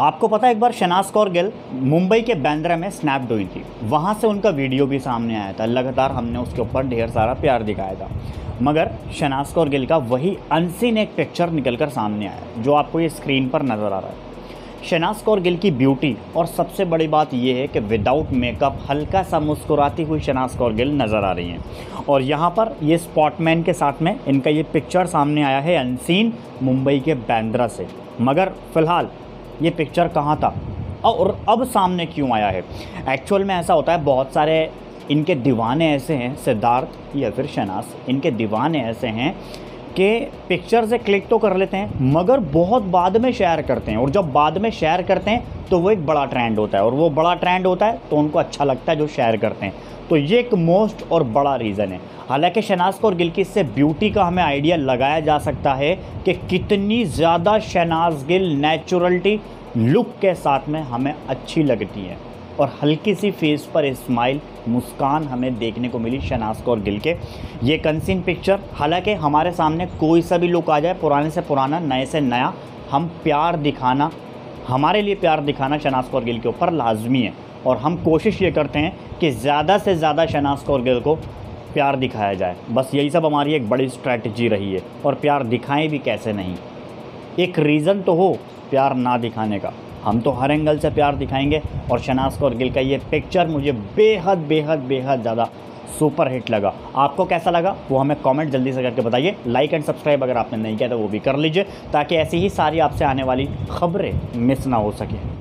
आपको पता है एक बार शनाज कौर गिल मुंबई के बैंद्रा में स्नैप हुई थी। वहाँ से उनका वीडियो भी सामने आया था। लगातार हमने उसके ऊपर ढेर सारा प्यार दिखाया था। मगर शनाज कौर गिल का वही अनसीन एक पिक्चर निकल कर सामने आया, जो आपको ये स्क्रीन पर नज़र आ रहा है। शनाज कौर गिल की ब्यूटी और सबसे बड़ी बात यह है कि विदाउट मेकअप हल्का सा मुस्कुराती हुई शनाज कौर गिल नज़र आ रही हैं। और यहाँ पर ये स्पॉटमैन के साथ में इनका ये पिक्चर सामने आया है अनसीन मुंबई के बैंद्रा से। मगर फ़िलहाल ये पिक्चर कहाँ था? और अब सामने क्यों आया है? एक्चुअल में ऐसा होता है, बहुत सारे इनके दीवाने ऐसे हैं, सिद्धार्थ या फिर शनास इनके दीवाने ऐसे हैं कि पिक्चर से क्लिक तो कर लेते हैं, मगर बहुत बाद में शेयर करते हैं। और जब बाद में शेयर करते हैं तो वो एक बड़ा ट्रेंड होता है। और वो बड़ा ट्रेंड होता है तो उनको अच्छा लगता है जो शेयर करते हैं। तो ये एक मोस्ट और बड़ा रीज़न है। हालाँकि शनाज कौर गिल की इससे ब्यूटी का हमें आइडिया लगाया जा सकता है कि कितनी ज़्यादा शनाज गिल नेचुरलिटी लुक के साथ में हमें अच्छी लगती है। और हल्की सी फेस पर स्माइल मुस्कान हमें देखने को मिली शनाज कौर गिल के। ये कंसीन पिक्चर हालाँकि हमारे सामने कोई सा भी लुक आ जाए, पुराने से पुराना, नए से नया, हम प्यार दिखाना, हमारे लिए प्यार दिखाना शनाज कौर गिल के ऊपर लाजमी है। और हम कोशिश ये करते हैं कि ज़्यादा से ज़्यादा शनाज कौर गिल को प्यार दिखाया जाए। बस यही सब हमारी एक बड़ी स्ट्रैटेजी रही है, और प्यार दिखाएँ भी कैसे नहीं। एक रीज़न तो हो प्यार ना दिखाने का। हम तो हर एंगल से प्यार दिखाएँगे और शनाज कौर गिल का ये पिक्चर मुझे बेहद बेहद बेहद ज़्यादा सुपर हिट लगा। आपको कैसा लगा? वो हमें कमेंट जल्दी से करके बताइए। लाइक एंड सब्सक्राइब अगर आपने नहीं किया तो वो भी कर लीजिए, ताकि ऐसी ही सारी आपसे आने वाली खबरें मिस ना हो सके।